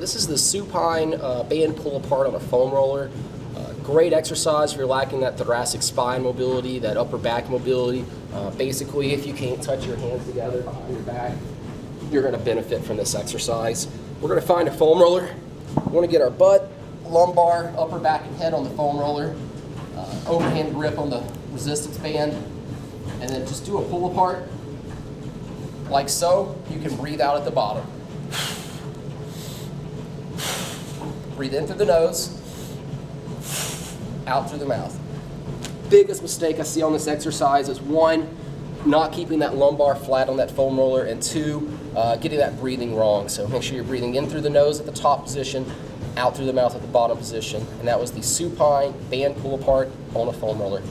This is the supine uh, band pull apart on a foam roller. Uh, great exercise if you're lacking that thoracic spine mobility, that upper back mobility. Uh, basically, if you can't touch your hands together behind your back, you're going to benefit from this exercise. We're going to find a foam roller. We want to get our butt, lumbar, upper back, and head on the foam roller. Uh, overhand grip on the resistance band, and then just do a pull apart like so. You can breathe out at the bottom. Breathe in through the nose, out through the mouth. Biggest mistake I see on this exercise is one, not keeping that lumbar flat on that foam roller, and two, uh, getting that breathing wrong. So make sure you're breathing in through the nose at the top position, out through the mouth at the bottom position. And that was the supine band pull apart on a foam roller.